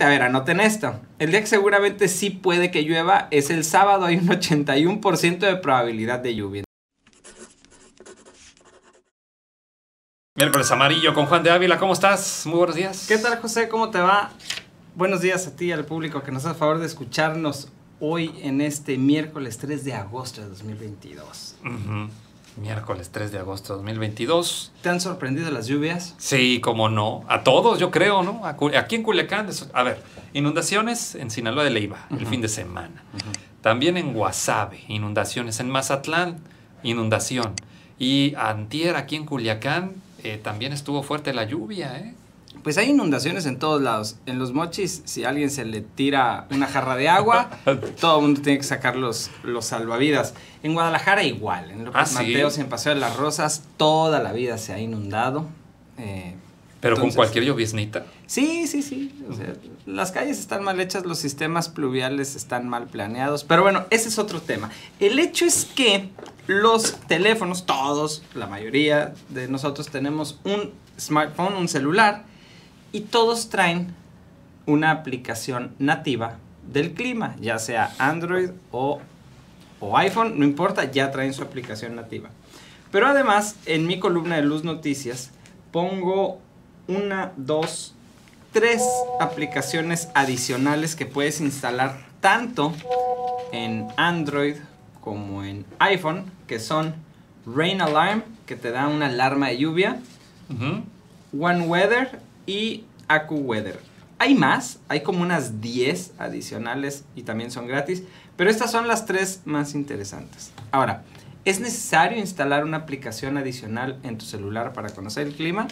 A ver, anoten esto. El día que seguramente sí puede que llueva es el sábado. Hay un 81% de probabilidad de lluvia. Miércoles amarillo con Juan de Ávila. ¿Cómo estás? Muy buenos días. ¿Qué tal, José? ¿Cómo te va? Buenos días a ti y al público que nos hace favor de escucharnos hoy en este miércoles 3 de agosto de 2022. Ujú. Miércoles 3 de agosto de 2022. ¿Te han sorprendido las lluvias? Sí, como no. A todos, yo creo, ¿no? Aquí en Culiacán, a ver, inundaciones en Sinaloa de Leiva, el fin de semana. También en Guasave, inundaciones en Mazatlán, inundación. Y antier aquí en Culiacán eh, también estuvo fuerte la lluvia, ¿eh? Pues hay inundaciones en todos lados. En los mochis, si a alguien se le tira una jarra de agua, todo el mundo tiene que sacar los, los salvavidas. En Guadalajara igual. En López Ah, ¿sí? Mateos y en Paseo de las Rosas, toda la vida se ha inundado. Eh, Pero Entonces- con cualquier lloviznita. Sí, sí, sí. O sea, las calles están mal hechas, los sistemas pluviales están mal planeados. Pero bueno, ese es otro tema. El hecho es que los teléfonos, todos, la mayoría de nosotros tenemos un smartphone, un celular, y todos traen una aplicación nativa del clima, ya sea Android o, o iPhone, no importa, ya traen su aplicación nativa. Pero además, en mi columna de Luz Noticias, pongo una, dos, tres aplicaciones adicionales que puedes instalar tanto en Android como en iPhone, que son Rain Alarm, que te da una alarma de lluvia. One Weather y AccuWeather. Hay más, hay como unas 10 adicionales y también son gratis, pero estas son las tres más interesantes. Ahora, ¿es necesario instalar una aplicación adicional en tu celular para conocer el clima?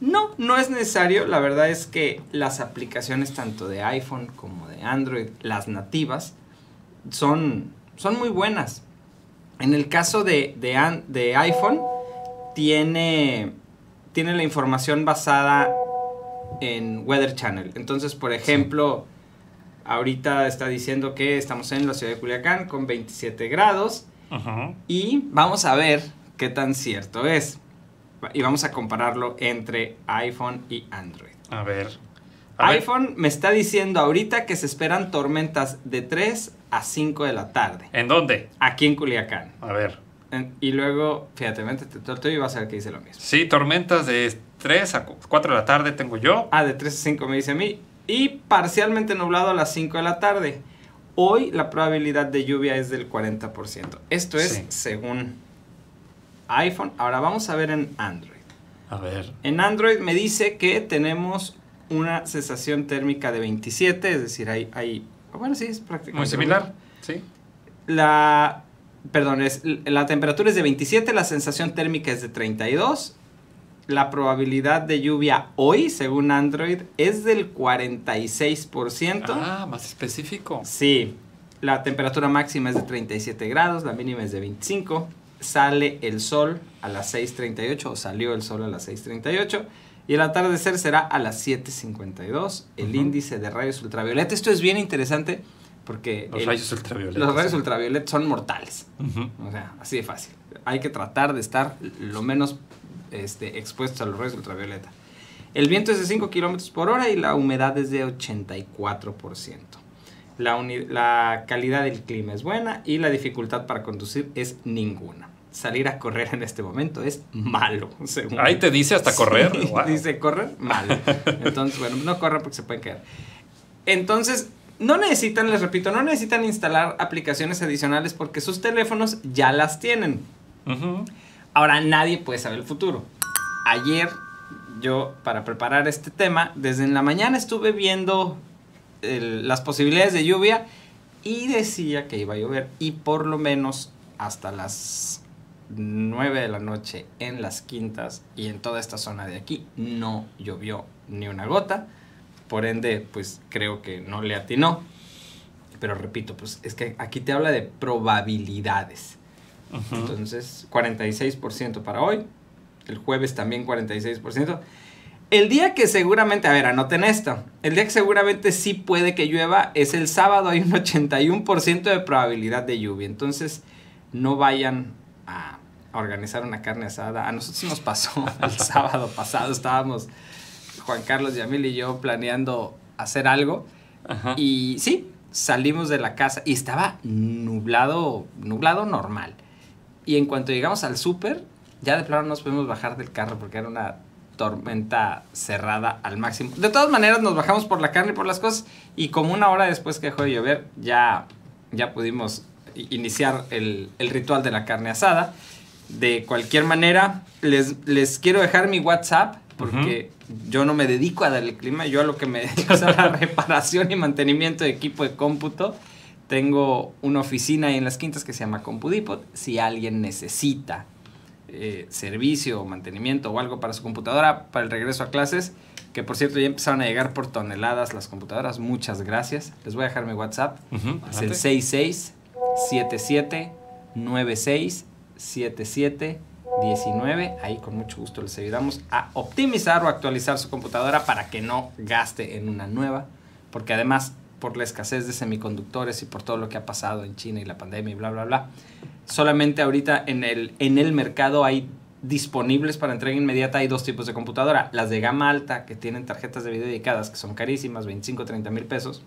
No, no es necesario. La verdad es que las aplicaciones tanto de iPhone como de Android, las nativas, son, son muy buenas. En el caso de, de, de iPhone, tiene, tiene la información basada en Weather Channel. Entonces, por ejemplo, ahorita está diciendo que estamos en la ciudad de Culiacán con 27 grados y vamos a ver qué tan cierto es. Y vamos a compararlo entre iPhone y Android. A ver. A ver. iPhone me está diciendo ahorita que se esperan tormentas de 3 a 5 de la tarde, ¿En dónde? aquí en Culiacán. A ver. Y luego, fíjate, métete todo el tuyo y vas a ver que dice lo mismo. Sí, tormentas de 3 a 4 de la tarde tengo yo. Ah, de 3 a 5 me dice a mí. Y parcialmente nublado a las 5 de la tarde. Hoy la probabilidad de lluvia es del 40%. Esto es Sí. según iPhone. Ahora vamos a ver en Android. A ver. En Android me dice que tenemos una sensación térmica de 27, es decir, hay... hay bueno, sí, es prácticamente... Muy similar. Sí. La, perdón, es, la temperatura es de 27, la sensación térmica es de 32. La probabilidad de lluvia hoy, según Android, es del 46%. Ah, más específico. Sí, la temperatura máxima es de 37 grados, la mínima es de 25. Sale el sol a las 6.38 o salió el sol a las 6.38 y el atardecer será a las 7.52. El Ujú. índice de rayos ultravioleta, esto es bien interesante porque Los el- rayos ultravioletas. los rayos ultravioleta son mortales. Ujú. O sea, así de fácil. Hay que tratar de estar lo menos este, expuestos a los rayos ultravioleta. El viento es de 5 kilómetros por hora y la humedad es de 84%. La, la calidad del clima es buena y la dificultad para conducir es ninguna. Salir a correr en este momento es malo, según. Ahí te dice hasta correr. Sí, Wow. Dice correr, malo. Entonces, bueno, no corran porque se pueden caer. Entonces, no necesitan, les repito, no necesitan instalar aplicaciones adicionales porque sus teléfonos ya las tienen. Ahora, nadie puede saber el futuro. Ayer, yo, para preparar este tema, desde en la mañana estuve viendo el- las posibilidades de lluvia y decía que iba a llover. Y por lo menos hasta las 9 de la noche en las quintas y en toda esta zona de aquí no llovió ni una gota. Por ende, pues creo que no le atinó. Pero repito, pues es que aquí te habla de probabilidades. Entonces, 46% para hoy. El jueves también 46%. El día que seguramente, a ver, anoten esto. El día que seguramente sí puede que llueva es el sábado. Hay un 81% de probabilidad de lluvia. Entonces, no vayan a organizar una carne asada. A nosotros nos pasó el sábado pasado. Estábamos Juan Carlos, Yamil y yo planeando hacer algo. Ajá. Y sí, salimos de la casa y estaba nublado, nublado normal. Y en cuanto llegamos al súper, ya de plano nos pudimos bajar del carro porque era una tormenta cerrada al máximo. De todas maneras, nos bajamos por la carne y por las cosas. Y como una hora después que dejó de llover, ya, ya pudimos iniciar el, el ritual de la carne asada. De cualquier manera, les, les quiero dejar mi WhatsApp porque yo no me dedico a darle clima, yo a lo que me dedico es a la reparación y mantenimiento de equipo de cómputo. Tengo una oficina ahí en las quintas que se llama Compudipot. Si alguien necesita eh, servicio o mantenimiento o algo para su computadora para el regreso a clases, que por cierto ya empezaron a llegar por toneladas las computadoras, muchas gracias. Les voy a dejar mi WhatsApp. Ujú, Es el adelante. 66 77 96 77 19. Ahí con mucho gusto les ayudamos a optimizar o actualizar su computadora para que no gaste en una nueva. Porque además, por la escasez de semiconductores y por todo lo que ha pasado en China y la pandemia y bla, bla, bla, solamente ahorita en el, en el mercado hay disponibles para entrega inmediata hay dos tipos de computadora. Las de gama alta que tienen tarjetas de video dedicadas que son carísimas, 25, 30 mil pesos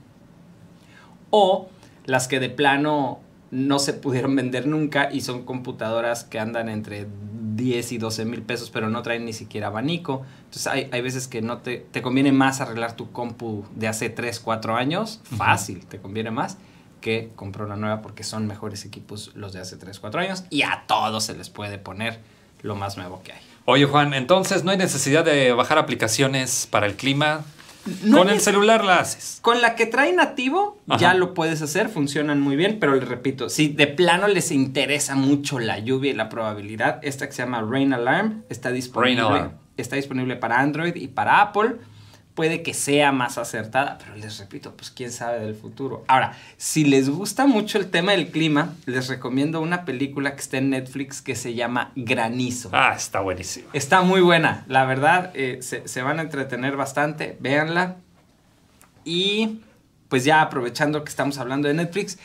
o las que de plano no se pudieron vender nunca y son computadoras que andan entre 10 y 12 mil pesos, pero no traen ni siquiera abanico. Entonces hay, hay veces que no te, te conviene más arreglar tu compu de hace 3, 4 años, fácil, te conviene más que comprar una nueva porque son mejores equipos los de hace 3, 4 años y a todos se les puede poner lo más nuevo que hay. Oye, Juan, entonces no hay necesidad de bajar aplicaciones para el clima. No Con el celular la haces. Con la que trae nativo Ajá. ya lo puedes hacer, funcionan muy bien, pero les repito, si de plano les interesa mucho la lluvia y la probabilidad, esta que se llama Rain Alarm está disponible, Alarm. está disponible para Android y para Apple. Puede que sea más acertada, pero les repito, pues quién sabe del futuro. Ahora, si les gusta mucho el tema del clima, les recomiendo una película que está en Netflix que se llama Granizo. Ah, está buenísimo. Está muy buena, la verdad, eh, se, se van a entretener bastante, véanla. Y pues ya aprovechando que estamos hablando de Netflix,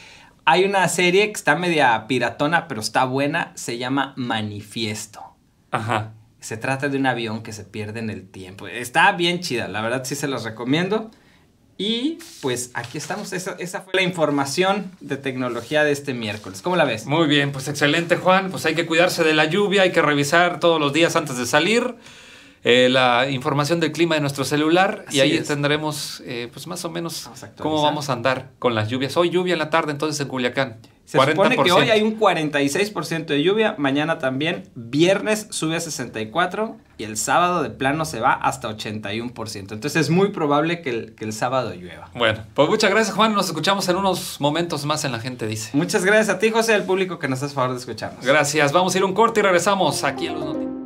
hay una serie que está media piratona, pero está buena, se llama Manifiesto. Ajá. Se trata de un avión que se pierde en el tiempo. Está bien chida, la verdad sí se los recomiendo. Y pues aquí estamos, esa, esa fue la información de tecnología de este miércoles. ¿Cómo la ves? Muy bien, pues excelente, Juan. Pues hay que cuidarse de la lluvia, hay que revisar todos los días antes de salir eh, la información del clima de nuestro celular Así y ahí es. tendremos, eh, pues más o menos, Vamos cómo vamos a andar con las lluvias. Hoy lluvia en la tarde, entonces en Culiacán. Se supone que hoy hay un 46% de lluvia, mañana también, viernes sube a 64 y el sábado de plano se va hasta 81%. Entonces es muy probable que el, que el sábado llueva. Bueno, pues muchas gracias, Juan. Nos escuchamos en unos momentos más en La Gente Dice. Muchas gracias a ti, José, al público que nos hace favor de escucharnos. Gracias. Vamos a ir un corte y regresamos aquí en los noticias.